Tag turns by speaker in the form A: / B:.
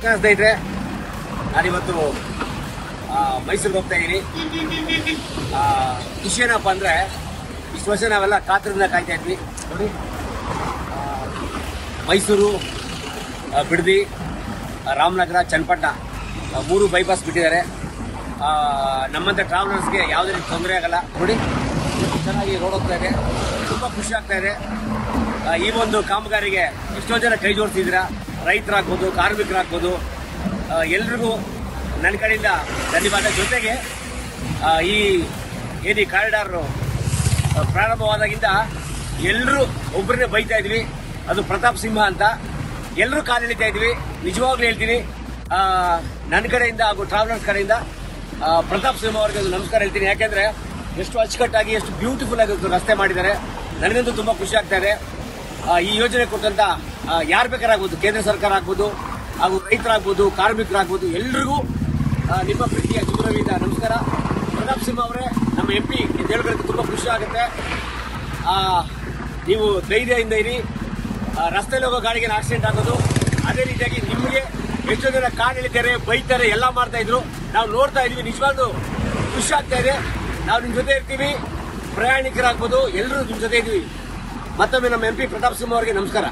A: ನಮಸ್ಕಾರ ಸ್ನೇಹಿತರೆ ನಾನಿವತ್ತು ಮೈಸೂರಿಗೆ ಹೋಗ್ತಾ ಇದ್ದೀನಿ. ಖುಷಿ ಏನಪ್ಪ ಅಂದರೆ ಇಷ್ಟು ವರ್ಷ ನಾವೆಲ್ಲ ಕಾತರದಿಂದ ಕಾಯ್ತಾ ಇದ್ವಿ. ನೋಡಿ. ಮೈಸೂರು ಬಿಡದಿ ರಾಮನಗರ, ಚನ್ನಪಟ್ಟಣ ಮೂರು ಬೈಪಾಸ್ ಬಿಟ್ಟಿದ್ದಾರೆ. ನಮ್ಮಂಥ ಟ್ರಾವೆಲರ್ಸ್ಗೆ ಯಾವುದೇ ರೀತಿ ತೊಂದರೆ ಆಗಲ್ಲ. ನೋಡಿ. ಚೆನ್ನಾಗಿ ರೋಡ್ ಹೋಗ್ತಾ ಇದೆ. ತುಂಬ ಖುಷಿ ಆಗ್ತಾ ಇದೆ. ಈ ಒಂದು ಕಾಮಗಾರಿಗೆ ಎಷ್ಟೋ ಜನ ಕೈ ಜೋಡಿಸಿದ್ದೀರಾ. ರೈತರಾಗ್ಬೋದು, ಕಾರ್ಮಿಕರಾಗ್ಬೋದು ಎಲ್ರಿಗೂ ನನ್ನ ಕಡೆಯಿಂದ ಧನ್ಯವಾದ. ಜೊತೆಗೆ ಈ ಏನು ಕಾರಿಡಾರ್ ಪ್ರಾರಂಭವಾದಾಗಿಂದ ಎಲ್ಲರೂ ಒಬ್ಬರನ್ನೇ ಬೈತಾ ಇದ್ವಿ. ಅದು ಪ್ರತಾಪ್ ಸಿಂಹ ಅಂತ. ಎಲ್ಲರೂ ಕಾಲು ಇದ್ವಿ. ನಿಜವಾಗ್ಲೂ ಹೇಳ್ತೀನಿ ನನ್ನ ಕಡೆಯಿಂದ ಹಾಗೂ ಟ್ರಾವೆಲರ್ಸ್ ಕಡೆಯಿಂದ ಪ್ರತಾಪ್ ಸಿಂಹ ಅವರಿಗೆ ನಮಸ್ಕಾರ ಹೇಳ್ತೀನಿ. ಯಾಕೆಂದರೆ, ಎಷ್ಟು ಅಚ್ಚುಕಟ್ಟಾಗಿ, ಎಷ್ಟು ಬ್ಯೂಟಿಫುಲ್ ಆಗಿ ರಸ್ತೆ ಮಾಡಿದ್ದಾರೆ. ನನಗಂತೂ ತುಂಬಾ ಖುಷಿ ಆಗ್ತಾ ಇದೆ. ಈ ಯೋಜನೆ ಕೊಟ್ಟಂತ ಯಾರು ಬೇಕಾರಾಗ್ಬೋದು, ಕೇಂದ್ರ ಸರ್ಕಾರ ಆಗ್ಬೋದು ಹಾಗೂ ರೈತರಾಗ್ಬೋದು, ಕಾರ್ಮಿಕರಾಗ್ಬೋದು, ಎಲ್ರಿಗೂ ನಿಮ್ಮ ಪ್ರೀತಿಯ ಚಿತ್ರವಿದ ನಮಸ್ಕಾರ. ಪ್ರತಾಪ್ ಸಿಂಹ ಅವರೇ, ನಮ್ಮ ಎಂ ಪಿ ಅಂತ ತುಂಬ ಖುಷಿ ಆಗುತ್ತೆ. ನೀವು ಧೈರ್ಯದಿಂದ ಇರಿ. ರಸ್ತೆಯಲ್ಲಿ ಹೋಗೋ ಗಾಡಿಗೆ ಆಕ್ಸಿಡೆಂಟ್ ಆಗೋದು. ಅದೇ ರೀತಿಯಾಗಿ ನಿಮಗೆ ಎಷ್ಟೋ ಜನ ಕಾರ್ ಎಳಿತಾರೆ ಬೈತಾರೆ ಎಲ್ಲ ಮಾಡ್ತಾ ಇದ್ರು. ನಾವು ನೋಡ್ತಾ ಇದೀವಿ, ನಿಜವಾಗ್ಲೂ ಖುಷಿ ಆಗ್ತಾ ಇದೆ. ನಾವು ನಿಮ್ಮ ಜೊತೆ ಇರ್ತೀವಿ. ಪ್ರಯಾಣಿಕರಾಗ್ಬೋದು ಎಲ್ಲರೂ ನಿಮ್ಮ ಜೊತೆ ಇದೀವಿ. ಮತ್ತೊಮ್ಮೆ ನಮ್ಮ ಎಂ ಪಿ ಪ್ರತಾಪ್ ಸಿಂಹ ಅವರಿಗೆ ನಮಸ್ಕಾರ.